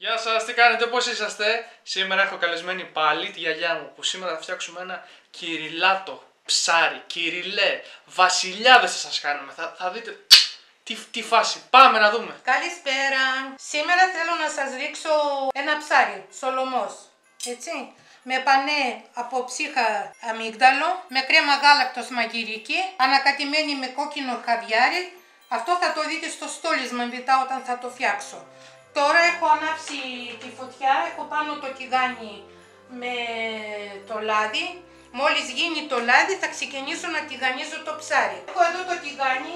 Γεια σας, τι κάνετε, πώς είσαστε; Σήμερα έχω καλεσμένη πάλι τη γιαγιά μου που σήμερα θα φτιάξουμε ένα κυριλάτο ψάρι. Κυριλέ, βασιλιάδες θα σας κάνουμε. Θα, θα δείτε τι, τι φάση. Πάμε να δούμε. Καλησπέρα. Σήμερα θέλω να σας δείξω ένα ψάρι, σολομός. Έτσι. Με πανέ από ψύχα αμύγδαλο, με κρέμα γάλακτος μαγειρική, ανακατημένη με κόκκινο χαβιάρι. Αυτό θα το δείτε στο στόλισμα μετά όταν θα το φτιάξω. Τώρα έχω ανάψει τη φωτιά, έχω πάνω το τηγάνι με το λάδι. Μόλις γίνει το λάδι θα ξεκινήσω να τηγανίζω το ψάρι. Έχω εδώ το τηγάνι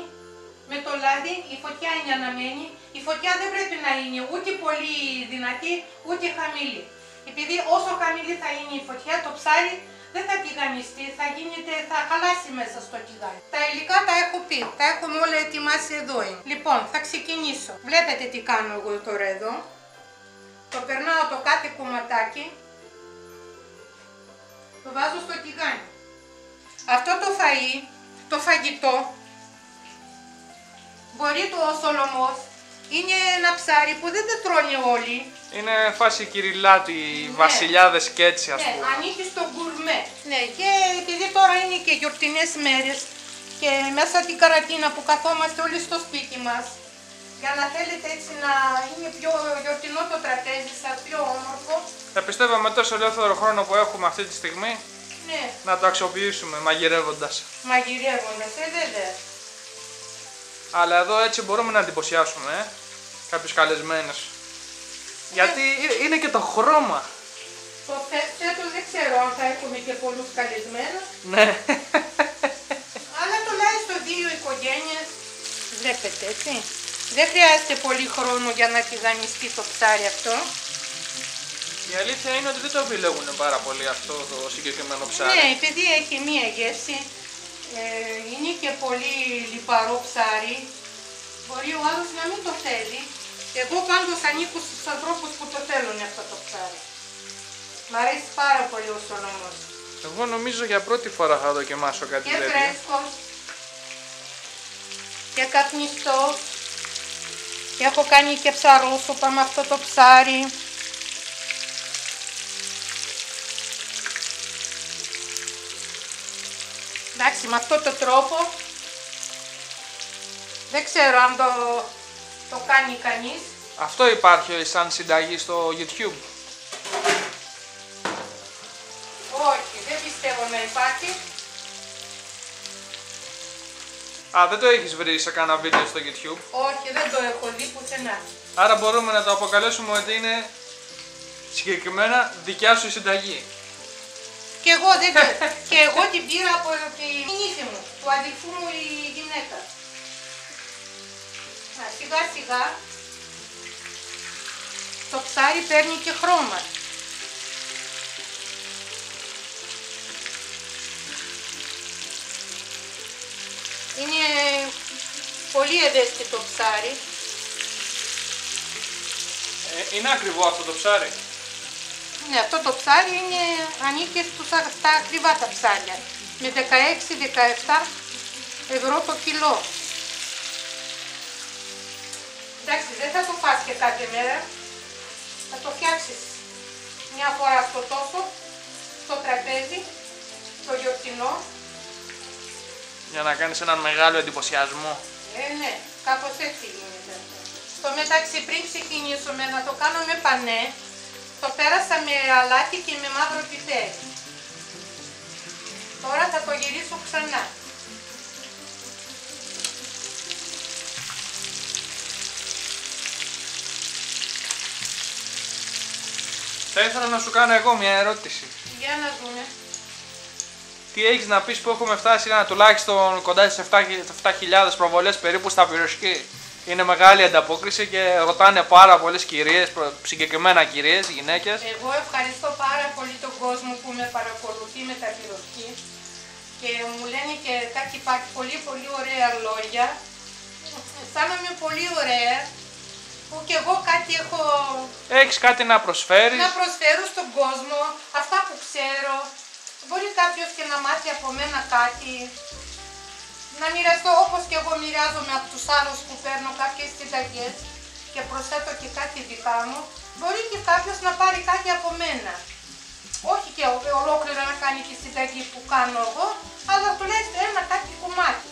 με το λάδι, η φωτιά είναι αναμένη. Η φωτιά δεν πρέπει να είναι ούτε πολύ δυνατή ούτε χαμηλή. Επειδή όσο χαμηλή θα είναι η φωτιά, το ψάρι δεν θα τηγανιστεί, θα, γίνεται, θα χαλάσει μέσα στο τηγάνι. Τα υλικά τα έχω πει, τα έχουμε όλα ετοιμάσει εδώ. Είναι. Λοιπόν, θα ξεκινήσω. Βλέπετε τι κάνω εγώ τώρα εδώ. Το περνάω το κάθε κομματάκι. Το βάζω στο τηγάνι. Αυτό το φαΐ, το φαγητό, μπορεί το σολομός, είναι ένα ψάρι που δεν το τρώνε όλοι. Είναι φάση κυριλάτη, Ναι. βασιλιάδες και έτσι ας Ναι, πούμε. ανήκει στο γκουρμέ. Ναι, και επειδή τώρα είναι και γιορτινές μέρες και μέσα την καρατίνα που καθόμαστε όλοι στο σπίτι μας, για να θέλετε έτσι να είναι πιο γιορτινό το τραπέζι σας, πιο όμορφο, Θα πιστεύω με τόσο ελεύθερο χρόνο που έχουμε αυτή τη στιγμή ναι, να το αξιοποιήσουμε μαγειρεύοντας. μαγειρεύοντας, ε, βέβαια. Αλλά εδώ έτσι μπορούμε να εντυπωσιάσουμε ε, κάποιους καλεσμένους. Γιατί ε- είναι και το χρώμα. Το φε- φέτος δεν ξέρω αν θα έχουμε και πολλούς καλεσμένους, Ναι. αλλά τουλάχιστον δύο οικογένειες. Βλέπετε, έτσι. Δεν χρειάζεται πολύ χρόνο για να τηγανιστεί το ψάρι αυτό. Η αλήθεια είναι ότι δεν το επιλέγουν πάρα πολύ αυτό το συγκεκριμένο ψάρι. Ναι, επειδή έχει μία γεύση, ε, είναι και πολύ λιπαρό ψάρι, μπορεί ο άλλος να μην το θέλει. Εγώ πάντως ανήκω στους ανθρώπους που το θέλουν αυτό το ψάρι. Μ' αρέσει πάρα πολύ ο σολομός. Εγώ νομίζω για πρώτη φορά θα δοκιμάσω κάτι Και τέτοιο. φρέσκος, και καπνιστός, και έχω κάνει και ψαρόσουπα με αυτό το ψάρι. Εντάξει, με αυτό το τρόπο δεν ξέρω αν το, το κάνει κανείς. Αυτό υπάρχει σαν συνταγή στο YouTube. Όχι, δεν πιστεύω να υπάρχει. Α, δεν το έχεις βρει σε κανένα βίντεο στο YouTube; Όχι, δεν το έχω δει πουθενά. Άρα μπορούμε να το αποκαλέσουμε ότι είναι συγκεκριμένα δικιά σου συνταγή. Και εγώ, δεν, το- και εγώ την πήρα από τη νύφη μου, του αδελφού μου η γυναίκα. Α, σιγά σιγά το ψάρι παίρνει και χρώμα. Είναι πολύ ευαίσθητο ψάρι. Ε, είναι ακριβό αυτό το ψάρι; Ναι, αυτό το ψάρι είναι, ανήκει στους, α- στα ακριβά τα ψάρια. Με 16-17 ευρώ το κιλό. Κάθε μέρα. Θα το φτιάξεις μια φορά στο τόσο, στο τραπέζι, στο γιορτινό. Για να κάνεις έναν μεγάλο εντυπωσιασμό. Ε, ναι, κάπως έτσι γίνεται. Στο μεταξύ πριν ξεκινήσουμε να το κάνω με πανέ, το πέρασα με αλάτι και με μαύρο πιπέρι. Τώρα θα το γυρίσω ξανά. Θα ήθελα να σου κάνω εγώ μια ερώτηση. Για να δούμε. Τι έχεις να πεις που έχουμε φτάσει ένα τουλάχιστον κοντά στις 7.000 προβολές περίπου στα πυροσχή. Είναι μεγάλη ανταπόκριση και ρωτάνε πάρα πολλές κυρίες, προ- συγκεκριμένα κυρίες, γυναίκες. Εγώ ευχαριστώ πάρα πολύ τον κόσμο που με παρακολουθεί με τα πυροσχή και μου λένε και κάτι πα- πολύ πολύ ωραία λόγια. Αισθάνομαι πολύ ωραία που και εγώ κάτι έχω Έχεις κάτι να προσφέρεις. να προσφέρω στον κόσμο αυτά που ξέρω. Μπορεί κάποιος και να μάθει από μένα κάτι. Να μοιραστώ όπως και εγώ μοιράζομαι από τους άλλους που παίρνω κάποιες συνταγές. και προσθέτω και κάτι δικά μου, μπορεί και κάποιος να πάρει κάτι από μένα. Όχι και ολόκληρα να κάνει τη συνταγή που κάνω εγώ, αλλά τουλάχιστον ένα κάτι κομμάτι.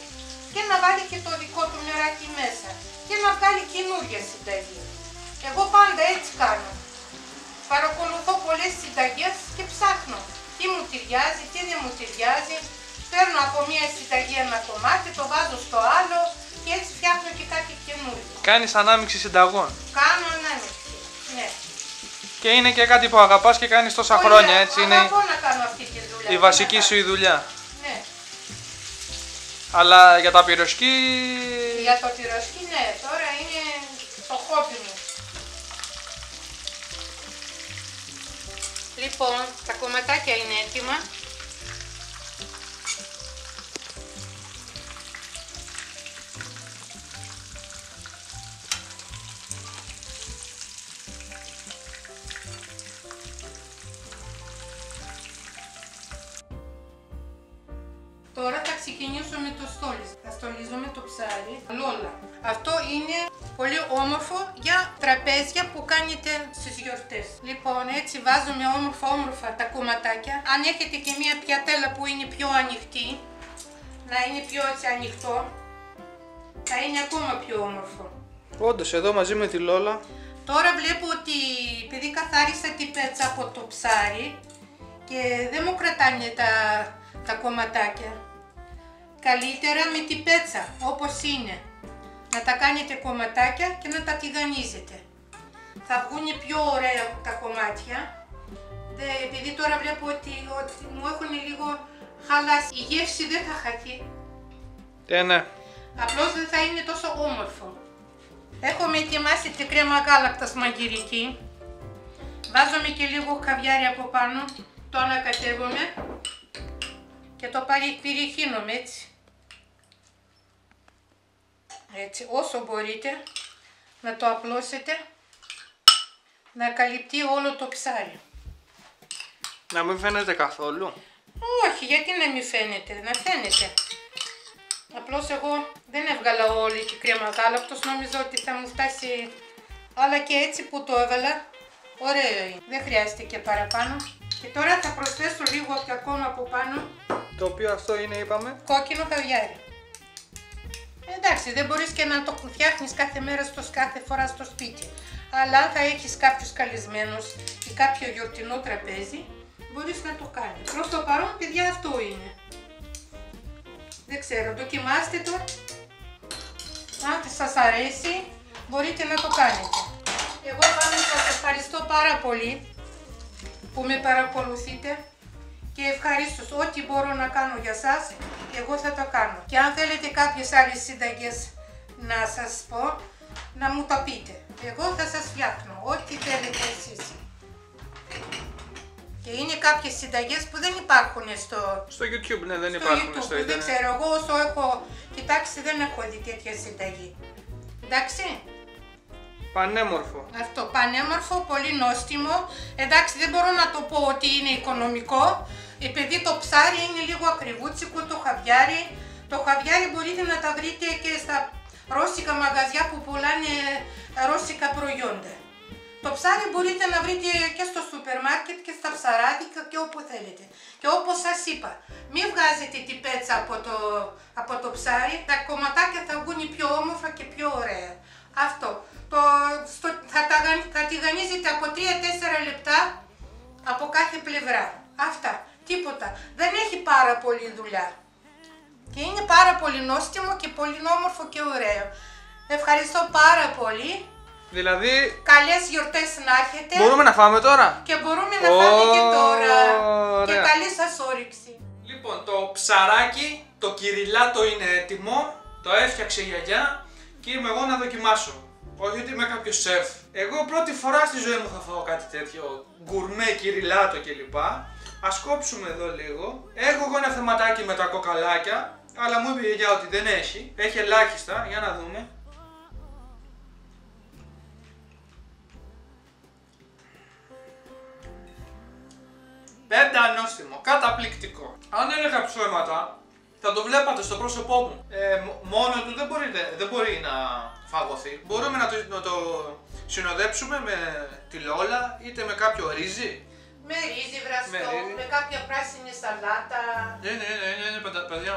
Και να βάλει και το δικό του νεράκι μέσα. Και να βγάλει καινούργια συνταγή. Εγώ πάντα έτσι κάνω. Παρακολουθώ πολλές συνταγές και ψάχνω τι μου ταιριάζει, τι δεν μου ταιριάζει. Παίρνω από μία συνταγή ένα κομμάτι, το βάζω στο άλλο και έτσι φτιάχνω και κάτι καινούργιο. Κάνεις ανάμειξη συνταγών. Κάνω ανάμειξη, ναι. Και είναι και κάτι που αγαπάς και κάνεις τόσα Πολύ χρόνια, α- έτσι είναι Αγαπώ να κάνω αυτή τη δουλειά. η τι βασική να σου η δουλειά. κάνω. Ναι. Αλλά για τα πυροσκή... Για το τυροσκή, ναι, τώρα είναι το χόμπι μου. Λοιπόν, τα κομματάκια είναι έτοιμα. Θα ξεκινήσω με το στόλις. Θα στολίζουμε το ψάρι, λόλα. Αυτό είναι πολύ όμορφο για τραπέζια που κάνετε στις γιορτές. Λοιπόν, έτσι βάζουμε όμορφα όμορφα τα κομματάκια. Αν έχετε και μια πιατέλα που είναι πιο ανοιχτή, να είναι πιο έτσι ανοιχτό, θα είναι ακόμα πιο όμορφο. Όντως, εδώ μαζί με τη Λόλα. Τώρα βλέπω ότι επειδή καθάρισα την πέτσα από το ψάρι και δεν μου κρατάνε τα, τα κομματάκια. Καλύτερα με την πέτσα όπως είναι. Να τα κάνετε κομματάκια και να τα τηγανίζετε. Θα βγουν πιο ωραία τα κομμάτια. Δε, επειδή τώρα βλέπω ότι, ότι μου έχουν λίγο χαλάσει. Η γεύση δεν θα χαθεί. Ε, ναι. Απλώς δεν θα είναι τόσο όμορφο. Έχουμε ετοιμάσει την κρέμα γάλακτας μαγειρική. Βάζουμε και λίγο χαβιάρι από πάνω. Το ανακατεύουμε. Και το παρι- περιχύνουμε έτσι. Έτσι, όσο μπορείτε να το απλώσετε. Να καλυπτεί όλο το ψάρι. Να μην φαίνεται καθόλου; Όχι, γιατί να μην φαίνεται, να φαίνεται. Απλώς εγώ δεν έβγαλα όλη την κρέμα γάλακτος, νόμιζα ότι θα μου φτάσει, αλλά και έτσι που το έβαλα, ωραίο είναι. Δεν χρειάζεται και παραπάνω. Και τώρα θα προσθέσω λίγο και ακόμα από πάνω Το οποίο αυτό είναι, είπαμε. κόκκινο χαβιάρι. Εντάξει, δεν μπορείς και να το φτιάχνεις κάθε μέρα στο κάθε φορά στο σπίτι. Αλλά αν θα έχεις κάποιους καλεσμένους ή κάποιο γιορτινό τραπέζι, μπορείς να το κάνεις. Προς το παρόν, παιδιά, αυτό είναι. Δεν ξέρω, δοκιμάστε το. Αν σας αρέσει, μπορείτε να το κάνετε. Εγώ πάνω σας ευχαριστώ πάρα πολύ που με παρακολουθείτε και ευχαρίστως ό,τι μπορώ να κάνω για σας, εγώ θα το κάνω. Και αν θέλετε κάποιες άλλες συνταγές να σας πω, να μου τα πείτε. Εγώ θα σας φτιάχνω, ό,τι θέλετε εσείς. Και είναι κάποιες συνταγές που δεν υπάρχουν στο, Στο YouTube, ναι, δεν στο υπάρχουν YouTube. στο δεν Ιντερνετ. ξέρω, εγώ όσο έχω κοιτάξει δεν έχω δει τέτοια συνταγή. Εντάξει. Πανέμορφο. Αυτό, πανέμορφο, πολύ νόστιμο. Εντάξει, δεν μπορώ να το πω ότι είναι οικονομικό, επειδή το ψάρι είναι λίγο ακριβούτσικο, το χαβιάρι. Το χαβιάρι μπορείτε να τα βρείτε και στα ρώσικα μαγαζιά που πουλάνε ρώσικα προϊόντα. Το ψάρι μπορείτε να βρείτε και στο σούπερ μάρκετ και στα ψαράδικα και όπου θέλετε. Και όπως σας είπα, μην βγάζετε την πέτσα από το, από το ψάρι, τα κομματάκια θα βγουν πιο όμορφα και πιο ωραία. Αυτό. Το, στο, θα, τα, γαν- θα τηγανίζετε από 3-4 λεπτά από κάθε πλευρά. Αυτά. Τίποτα. Δεν έχει πάρα πολύ δουλειά. Και είναι πάρα πολύ νόστιμο και πολύ όμορφο και ωραίο. Ευχαριστώ πάρα πολύ. Δηλαδή, Καλές γιορτές να έχετε. μπορούμε να φάμε τώρα; Και μπορούμε να φάμε και τώρα. Και Ωραία. καλή σας όρεξη. Λοιπόν, το ψαράκι, το κυριλάτο είναι έτοιμο. Το έφτιαξε η γιαγιά και είμαι εγώ να δοκιμάσω. Όχι ότι είμαι κάποιος σεφ. Εγώ πρώτη φορά στη ζωή μου θα φάω κάτι τέτοιο. Γκουρμέ, κυριλάτο κλπ. Α κόψουμε εδώ λίγο. Έχω εγώ ένα θεματάκι με τα κοκαλάκια. Αλλά μου είπε η γιαγιά ότι δεν έχει. Έχει ελάχιστα. Για να δούμε. Πέντα νόστιμο, καταπληκτικό. Αν δεν είχα ψώματα, θα το βλέπατε στο πρόσωπό μου. Ε, μ- μόνο του δεν, μπορείτε, δεν μπορεί να φαγωθεί. Μπορούμε να το, να το συνοδέψουμε με τηλεόλα είτε με κάποιο ρύζι. Με ρύζι βραστό, Με με, ρύζι. κάποια πράσινη σαλάτα. Ναι, ναι, ναι, ναι, ναι, παιδα- παιδιά.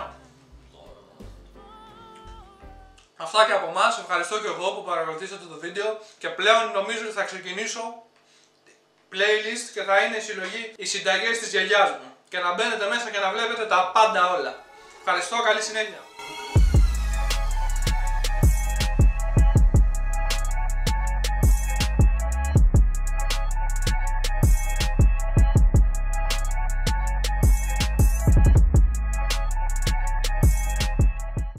Αυτά και από εμά. Ευχαριστώ και εγώ που παρακολουθήσατε το βίντεο και πλέον νομίζω ότι θα ξεκινήσω playlist και θα είναι η συλλογή οι συνταγές της γιαγιάς μου και να μπαίνετε μέσα και να βλέπετε τα πάντα όλα. Ευχαριστώ, καλή συνέχεια.